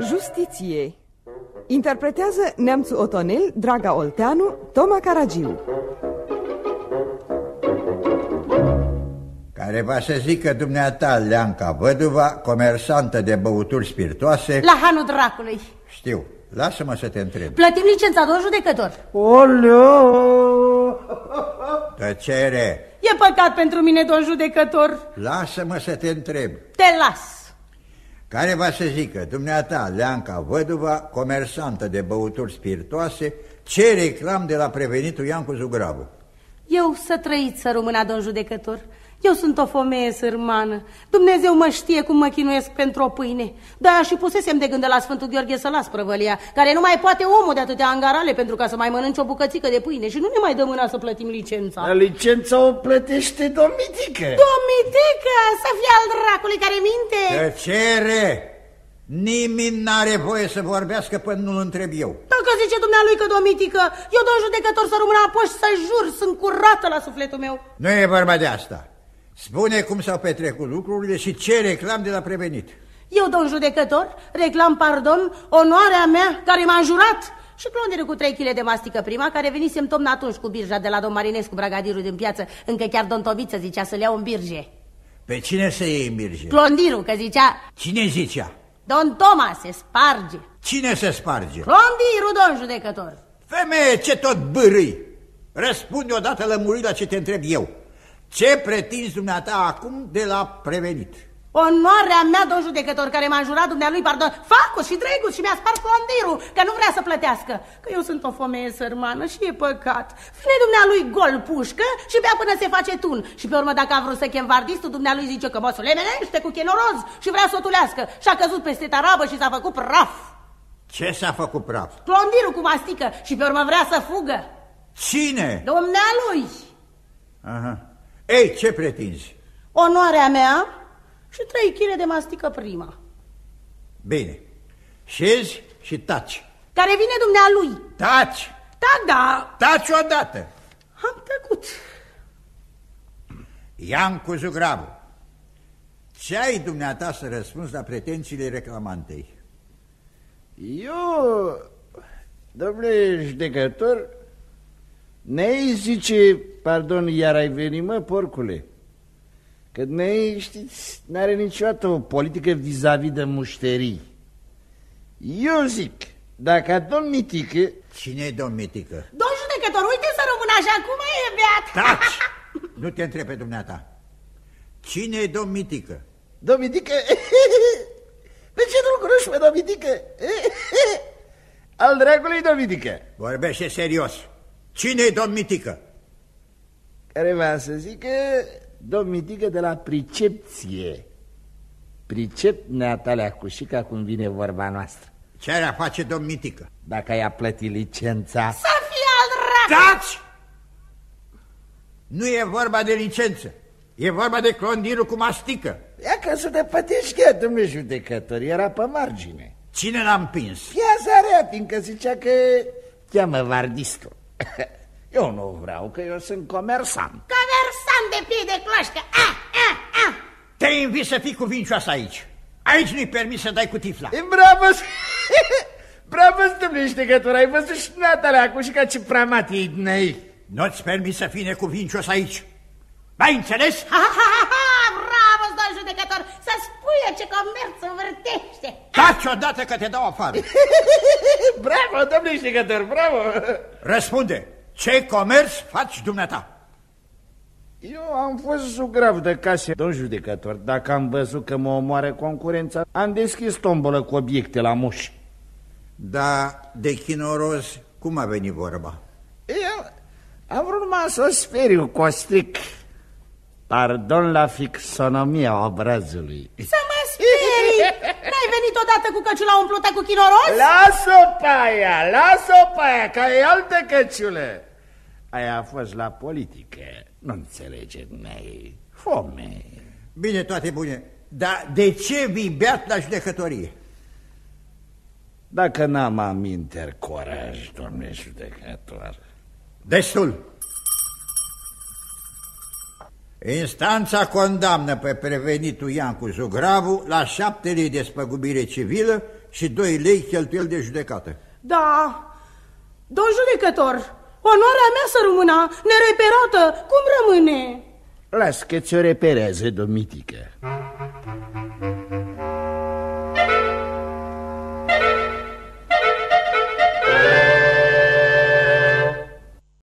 Justiție Interpretează Neamțu Otonel, Draga Olteanu, Toma Caragiu Care va să zică dumneata, Leanca Văduva, comersantă de băuturi spiritoase... La hanul dracului. Știu, lasă-mă să te întreb. Plătim licența, domn judecător. Oleo! Tăcere! E păcat pentru mine, domn judecător. Lasă-mă să te întreb. Te las. Care va să zică, dumneata, Leanca Văduva, comersantă de băuturi spiritoase, ce reclam de la prevenitul Iancu Zugravu? Eu să trăiți, să rămâna, domn judecător. Eu sunt o femeie sărmană. Dumnezeu mă știe cum mă chinuiesc pentru o pâine. De-aia și pusesem de gând de la Sfântul Gheorghe să las prăvălia, care nu mai poate omul de atâtea angarale pentru ca să mai mănânci o bucățică de pâine și nu ne mai dă mâna să plătim licența. La licența o plătește domitică. Domitică, să fie al dracului care minte! Tăcere! Nimeni n-are voie să vorbească până nu-l întreb eu. Dacă zice dumnealui că domitică, eu, domn judecător, să rămână apoși și să jur, sunt curată la sufletul meu. Nu e vorba de asta. Spune cum s-au petrecut lucrurile și ce reclam de la prevenit. Eu, domn judecător, reclam pardon onoarea mea care m-a jurat și plondere cu trei kg de mastică prima, care venisem tomn atunci cu birja de la domn Marinescu, bragadirul din piață, încă chiar domn Tobiță zicea să le iau în birge. Pe cine să iei în birge? Clondirul, că zicea, Cine zicea? Domn Toma se sparge. Cine se sparge? Clondirul, domn judecător. Femeie, ce tot bârâi! Răspunde odată lămurit la ce te întreb eu. Ce pretinzi dumneata acum de la prevenit? Onoarea mea, domn judecător, care m-a jurat dumnealui, pardon, facus și tregus și mi-a spart clondirul, că nu vrea să plătească. Că eu sunt o femeie sărmană și e păcat. Vine dumnealui gol pușcă și bea până se face tun. Și pe urmă, dacă a vrut să chem vardistul, dumnealui zice că mosul lemenește cu chenoroz și vrea să o tulească. Și a căzut peste tarabă și s-a făcut praf. Ce s-a făcut praf? Clondirul cu mastică și pe urmă vrea să fugă. Cine? Dumnealui, Aha. Ei, ce pretinzi? onoarea mea și trei chile de mastică prima. Bine. Șezi și taci. Care vine dumnealui. Taci! Da, da, Taci odată! am tăcut. Iancu Zugravu, ce ai dumneata să răspunzi la pretențiile reclamantei? Eu, domnule judecător, ne zice, pardon, iar ai venit, mă, porcule, că ne știți, n-are niciodată o politică vis-a-vis -vis de mușterii. Eu zic, dacă domn Mitică, Cine e domn Mitică? Domn judecător, uite să rămână așa cum e beat. Taci! Nu te întreb pe dumneata. Cine e domn Mitică? domn Mitică, pe ce nu-l cunoști pe domn Mitică? Al dragului domn Mitică, Vorbește serios. Cine e domn Mitică? care va să zică domn Mitică de la pricepție. Pricep neatalea cu șica cum vine vorba noastră. Ce are a face domn Mitică? Dacă i-a plătit licența... Să fie al dracu. Taci! Nu e vorba de licență. E vorba de clondirul cu mastică. Ia că să te pătești, domnule judecător, era pe margine. Cine l-a împins? Piazarea, fiindcă zicea că cheamă vardistul. Eu nu vreau, că eu sunt comersant. Caversant de piei de cloșcă. Ah, ah, ah. Te invit să fii cuvincioasă aici. Aici nu-i permis să dai cu tifla. E bravo! bravo, domnule judecător, ai văzut și Natalia acum și ca ce pramat e nei. Nu-ți permis să fii necuvincios aici. Ai înțeles? Ha, ha, ha, ha, bravo, domn judecător, să spui ce comerț învârtește. Taci odată că te dau afară. bravo, domnule judecător, bravo! Răspunde. Ce comerț faci dumneata? Eu am fost sugrav de case, domn judecător. Dacă am văzut că mă omoară concurența, am deschis tombolă cu obiecte la muș. Da, de chinoroz, cum a venit vorba? Eu am vrut numai să o speriu cu o stric. Pardon la fixonomia obrazului. Să mă sperii! N-ai venit odată cu căciula umplută cu chinoros? Lasă-o pe aia, lasă-o pe aia, că e altă căciulă. Aia a fost la politică, nu înțelege, mei, fome. Bine, toate bune, dar de ce vii beat la judecătorie? Dacă n-am aminteri coraj, domnule judecător. Destul. Instanța condamnă pe prevenitul Iancu Zugravu la șapte lei de spăgubire civilă și 2 lei cheltuieli de judecată. Da, domn judecător, onoarea mea să rămână nereperată, cum rămâne? Las că ți-o reperează, domnitică.